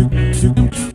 I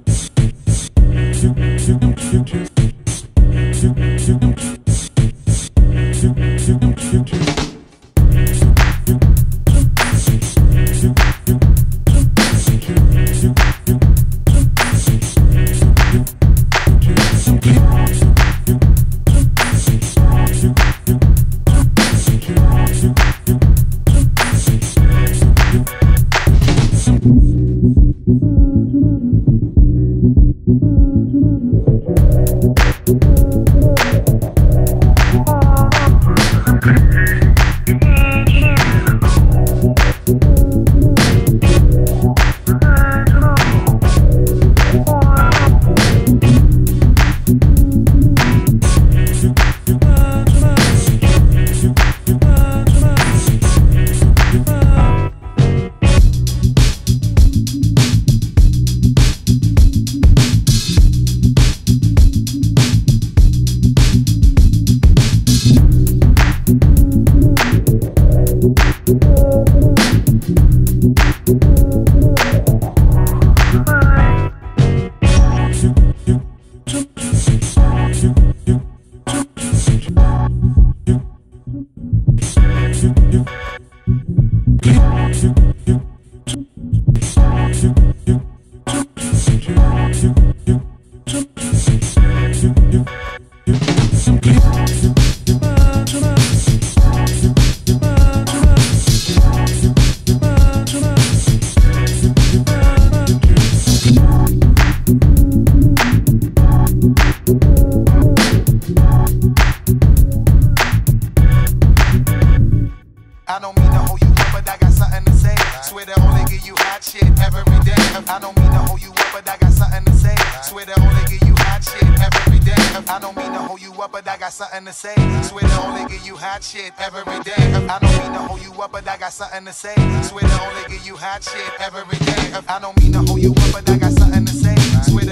Swear to only give you hot shit every day. I don't mean to hold you up, but I got something to say. Swear to only give you hot shit every day. I don't mean to hold you up, but I got something to say. Swear to only give you hot shit every day. I don't mean to hold you up, but I got something to say. Swear to only give you hot shit every day. I don't mean to hold you up, but I got something to say. Swear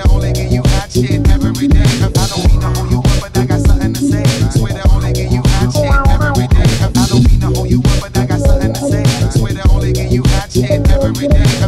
chant every day.